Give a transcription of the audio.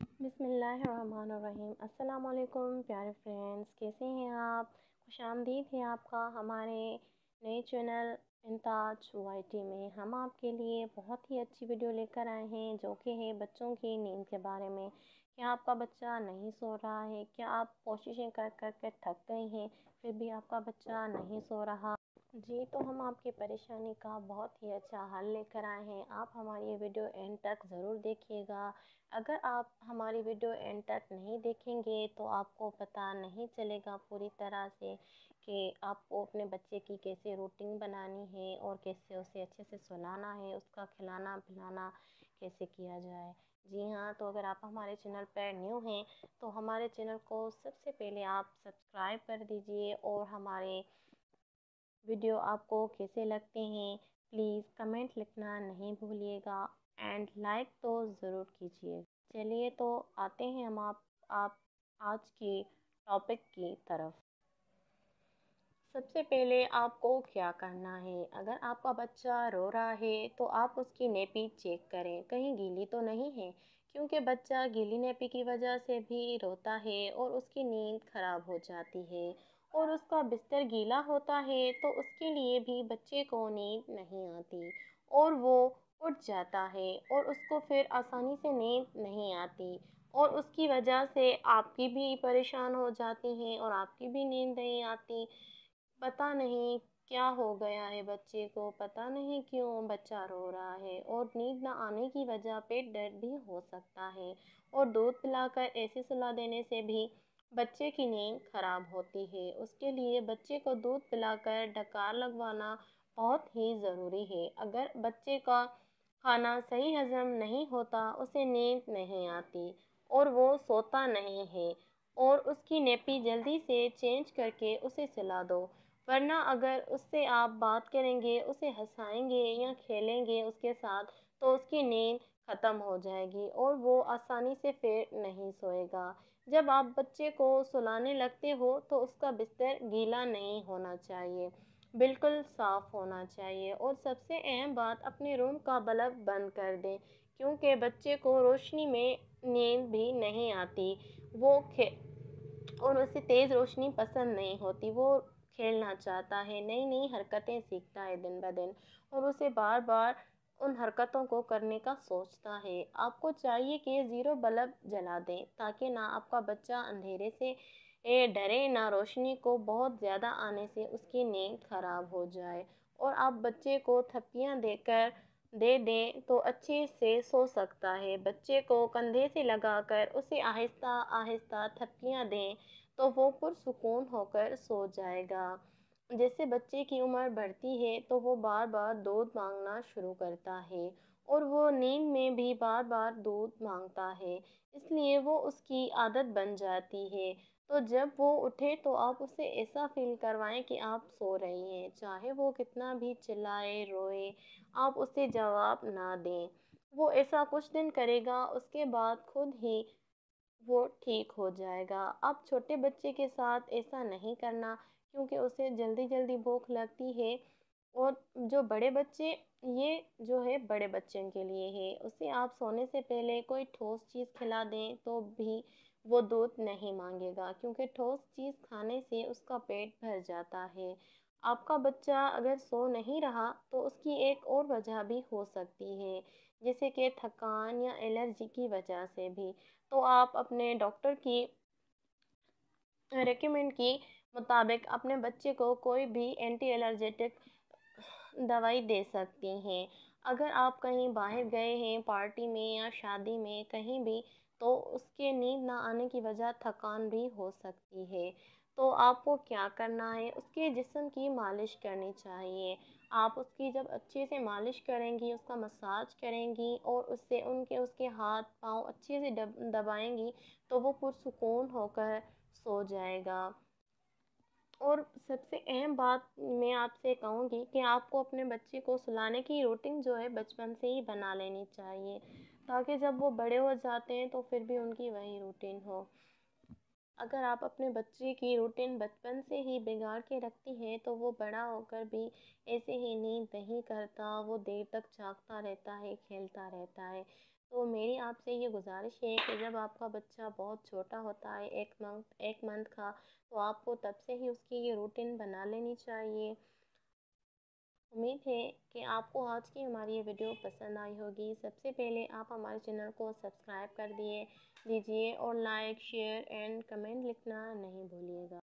बिसमीम अल्लाम प्यारे फ्रेंड्स, कैसे हैं आप? खुश आमदीद है आपका हमारे नए चैनल इंताज वाई में। हम आपके लिए बहुत ही अच्छी वीडियो लेकर आए हैं, जो कि है बच्चों की नींद के बारे में। क्या आपका बच्चा नहीं सो रहा है? क्या आप कोशिशें कर कर के थक गए हैं? फिर भी आपका बच्चा नहीं सो रहा। जी तो हम आपकी परेशानी का बहुत ही अच्छा हल लेकर आए हैं। आप हमारी वीडियो एंड तक ज़रूर देखिएगा। अगर आप हमारी वीडियो एंड तक नहीं देखेंगे तो आपको पता नहीं चलेगा पूरी तरह से कि आपको अपने बच्चे की कैसे रूटीन बनानी है और कैसे उसे अच्छे से सुलाना है, उसका खिलाना पिलाना कैसे किया जाए। जी हाँ तो अगर आप हमारे चैनल पर न्यू हैं तो हमारे चैनल को सबसे पहले आप सब्सक्राइब कर दीजिए और हमारे वीडियो आपको कैसे लगते हैं प्लीज़ कमेंट लिखना नहीं भूलिएगा एंड लाइक तो ज़रूर कीजिए। चलिए तो आते हैं हम आप आप आज की टॉपिक की तरफ़। सबसे पहले आपको क्या करना है? अगर आपका बच्चा रो रहा है तो आप उसकी नेपी चेक करें। कहीं गीली तो नहीं है, क्योंकि बच्चा गीली नेपी की वजह से भी रोता है और उसकी नींद ख़राब हो जाती है। और उसका बिस्तर गीला होता है तो उसके लिए भी बच्चे को नींद नहीं आती और वो उठ जाता है और उसको फिर आसानी से नींद नहीं आती और उसकी वजह से आपकी भी परेशान हो जाती हैं और आपकी भी नींद नहीं आती। पता नहीं क्या हो गया है बच्चे को, पता नहीं क्यों बच्चा रो रहा है और नींद ना आने की वजह पेट दर्द भी हो सकता है और दूध पिलाकर ऐसे सुला देने से भी बच्चे की नींद खराब होती है। उसके लिए बच्चे को दूध पिलाकर डकार लगवाना बहुत ही ज़रूरी है। अगर बच्चे का खाना सही हज़म नहीं होता, उसे नींद नहीं आती और वो सोता नहीं है और उसकी नेपी जल्दी से चेंज करके उसे सिला दो। वरना अगर उससे आप बात करेंगे, उसे हंसाएँगे या खेलेंगे उसके साथ तो उसकी नींद ख़त्म हो जाएगी और वो आसानी से फिर नहीं सोएगा। जब आप बच्चे को सुलाने लगते हो तो उसका बिस्तर गीला नहीं होना चाहिए। बिल्कुल साफ़ होना चाहिए। और सबसे अहम बात, अपने रूम का बल्ब बंद कर दें, क्योंकि बच्चे को रोशनी में नींद भी नहीं आती। वो खे, और उसे तेज़ रोशनी पसंद नहीं होती। वो खेलना चाहता है नई नई हरकतें सीखता है दिन ब दिन, और उसे बार बार उन हरकतों को करने का सोचता है। आपको चाहिए कि ज़ीरो बल्ब जला दें, ताकि ना आपका बच्चा अंधेरे से डरे, ना रोशनी को बहुत ज़्यादा आने से उसकी नींद ख़राब हो जाए। और आप बच्चे को थप्पियाँ देकर दे दें तो अच्छे से सो सकता है। बच्चे को कंधे से लगाकर उसे आहिस्ता आहिस्ता थप्पियाँ दें तो वो पुरसकून होकर सो जाएगा। जैसे बच्चे की उम्र बढ़ती है तो वो बार बार दूध मांगना शुरू करता है और वो नींद में भी बार बार दूध माँगता है। इसलिए वो उसकी आदत बन जाती है। तो जब वो उठे तो आप उसे ऐसा फील करवाएँ कि आप सो रही हैं, चाहे वो कितना भी चिल्लाए, रोए, आप उसे जवाब ना दें। वो ऐसा कुछ दिन करेगा, उसके बाद खुद ही वो ठीक हो जाएगा। अब छोटे बच्चे के साथ ऐसा नहीं करना। क्योंकि उसे जल्दी जल्दी भूख लगती है और जो बड़े बच्चे, ये जो है बड़े बच्चों के लिए है। उसे आप सोने से पहले कोई ठोस चीज़ खिला दें तो भी वो दूध नहीं मांगेगा, क्योंकि ठोस चीज़ खाने से उसका पेट भर जाता है। आपका बच्चा अगर सो नहीं रहा तो उसकी एक और वजह भी हो सकती है, जैसे कि थकान या एलर्जी की वजह से भी। तो आप अपने डॉक्टर की रेकमेंड की मुताबिक अपने बच्चे को कोई भी एंटी एलर्जेटिक दवाई दे सकती हैं। अगर आप कहीं बाहर गए हैं पार्टी में या शादी में कहीं भी तो उसके नींद ना आने की वजह थकान भी हो सकती है। तो आपको क्या करना है? उसके जिसम की मालिश करनी चाहिए। आप उसकी जब अच्छे से मालिश करेंगी उसका मसाज करेंगी और उससे उनके उसके हाथ पाँव अच्छे से दब, दबाएँगी तो वो पुरसकून होकर सो जाएगा। और सबसे अहम बात मैं आपसे कहूँगी कि आपको अपने बच्चे को सुलाने की रूटीन जो है बचपन से ही बना लेनी चाहिए ताकि जब वो बड़े हो जाते हैं तो फिर भी उनकी वही रूटीन हो। अगर आप अपने बच्चे की रूटीन बचपन से ही बिगाड़ के रखती हैं तो वो बड़ा होकर भी ऐसे ही नींद नहीं करता, वो देर तक जागता रहता है, खेलता रहता है। तो मेरी आपसे ये गुज़ारिश है कि जब आपका बच्चा बहुत छोटा होता है, एक मंथ एक मंथ का तो आपको तब से ही उसकी ये रूटीन बना लेनी चाहिए। उम्मीद है कि आपको आज की हमारी ये वीडियो पसंद आई होगी। सबसे पहले आप हमारे चैनल को सब्सक्राइब कर दिए दीजिए और लाइक, शेयर एंड कमेंट लिखना नहीं भूलिएगा।